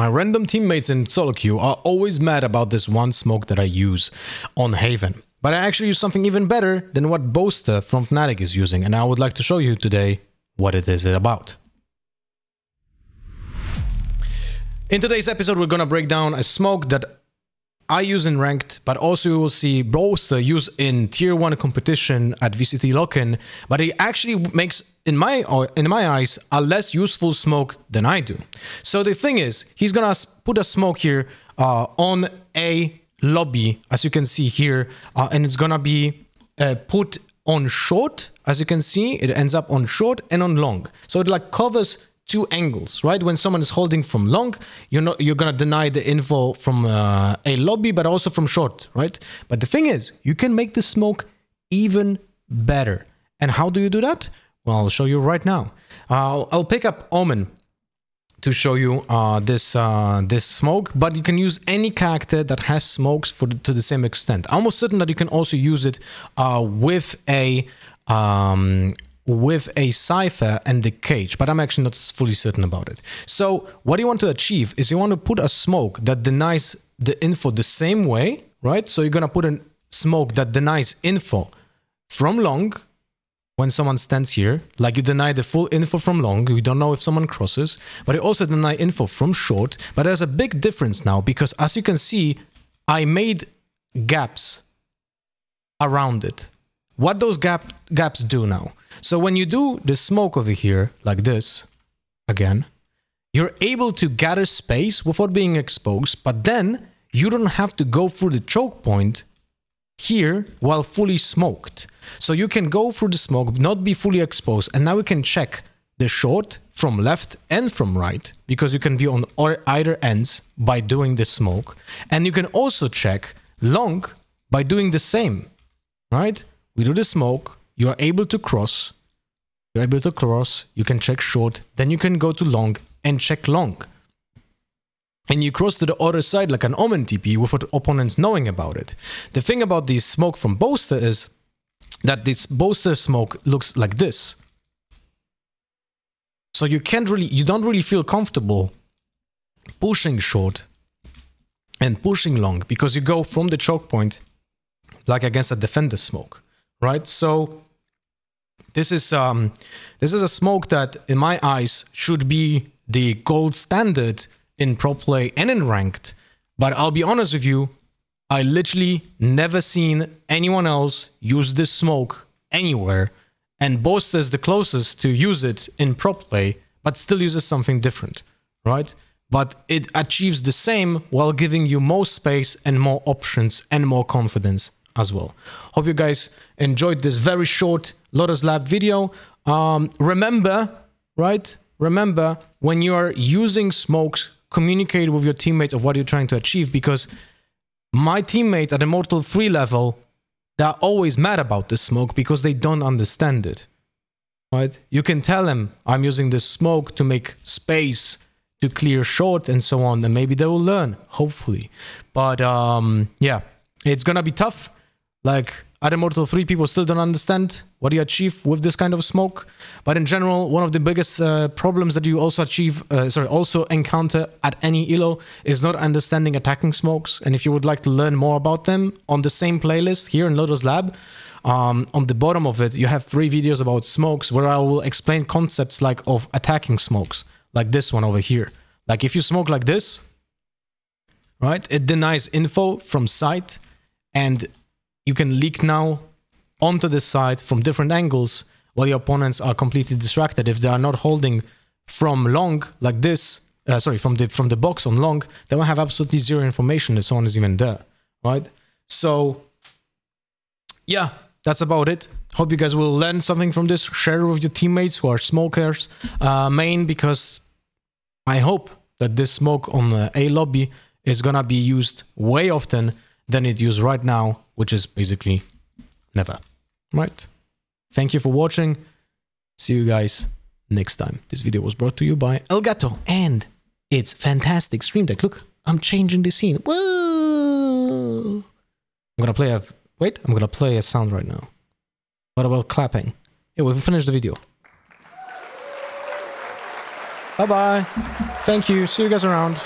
My random teammates in solo queue are always mad about this one smoke that I use on Haven. But I actually use something even better than what Boaster from Fnatic is using, and I would like to show you today what it is about. In today's episode, we're gonna break down a smoke that I use in ranked, but also you will see Boaster use in tier one competition at VCT Lock-in, but it actually makes, in my in my eyes, a less useful smoke than I do. So the thing is, he's gonna put a smoke here uh, on a lobby, as you can see here, uh, and it's gonna be uh, put on short, as you can see, it ends up on short and on long. So it like covers two angles, right? When someone is holding from long, you're not you're gonna deny the info from uh, a lobby, but also from short, right? But the thing is, you can make the smoke even better. And how do you do that? Well, I'll show you right now. I'll pick up Omen to show you uh, this uh, this smoke, but you can use any character that has smokes for the, to the same extent. Almost certain that you can also use it uh, with a um, with a Cypher and the cage, but I'm actually not fully certain about it. So what you want to achieve is you want to put a smoke that denies the info the same way, right? So you're going to put a smoke that denies info from long when someone stands here, like you deny the full info from long, you don't know if someone crosses, but you also deny info from short, but there's a big difference now because as you can see, I made gaps around it. What those gap gaps do now? So when you do the smoke over here, like this, again, you're able to gather space without being exposed, but then you don't have to go through the choke point here while fully smoked. So you can go through the smoke, not be fully exposed, and now we can check the short from left and from right, because you can be on either ends by doing the smoke. And you can also check long by doing the same, right? We do the smoke, you are able to cross. You're able to cross. You can check short. Then you can go to long and check long. And you cross to the other side like an Omen TP without opponents knowing about it. The thing about this smoke from Boaster is that this Boaster smoke looks like this. So you can't really, you don't really feel comfortable pushing short and pushing long because you go from the choke point like against a defender smoke, right? So this is um, this is a smoke that, in my eyes, should be the gold standard in pro play and in ranked. But I'll be honest with you, I literally never seen anyone else use this smoke anywhere, and Boaster is the closest to use it in pro play, but still uses something different, right? But it achieves the same while giving you more space and more options and more confidence as well. Hope you guys enjoyed this very short Lothar's Lab video. Um, remember, right? Remember, when you are using smokes, communicate with your teammates of what you're trying to achieve because my teammates at Immortal 3 level, they're always mad about this smoke because they don't understand it. Right? You can tell them, I'm using this smoke to make space to clear short and so on, and maybe they will learn, hopefully. But um, yeah, it's gonna be tough. Like, at Immortal 3, people still don't understand what you achieve with this kind of smoke. But in general, one of the biggest uh, problems that you also achieve, uh, sorry, also encounter at any ELO is not understanding attacking smokes. And if you would like to learn more about them on the same playlist here in Lothar's Lab, um, on the bottom of it, you have three videos about smokes where I will explain concepts like of attacking smokes, like this one over here. Like if you smoke like this, right, it denies info from sight and you can leak now onto the side from different angles while your opponents are completely distracted. If they are not holding from long like this, uh, sorry, from the from the box on long, they will have absolutely zero information if someone is even there, right? So, yeah, that's about it. Hope you guys will learn something from this. Share with your teammates who are smokers, uh, main because I hope that this smoke on the A lobby is gonna be used way often than it used right now which is basically never. Right? Thank you for watching. See you guys next time. This video was brought to you by Elgato and it's fantastic stream deck. Look, I'm changing the scene. Whoa! I'm gonna play a wait. I'm gonna play a sound right now. What about clapping? Yeah, we've finished the video. Bye bye. Thank you. See you guys around.